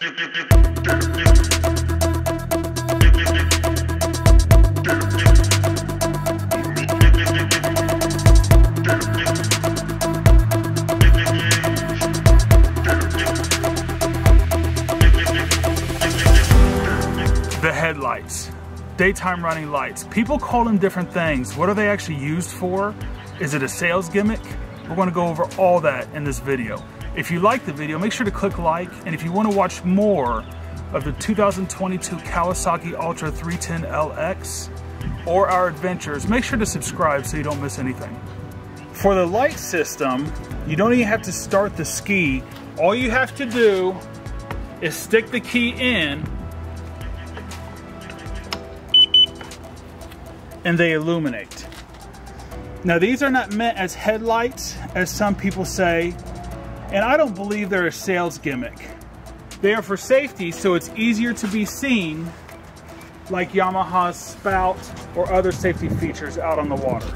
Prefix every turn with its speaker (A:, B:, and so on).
A: The headlights, daytime running lights. People call them different things. What are they actually used for? Is it a sales gimmick? We're gonna go over all that in this video. If you like the video, make sure to click like, and if you wanna watch more of the 2022 Kawasaki Ultra 310LX or our adventures, make sure to subscribe so you don't miss anything. For the light system, you don't even have to start the ski. All you have to do is stick the key in and they illuminate. Now these are not meant as headlights, as some people say, and I don't believe they're a sales gimmick. They are for safety, so it's easier to be seen like Yamaha's spout or other safety features out on the water.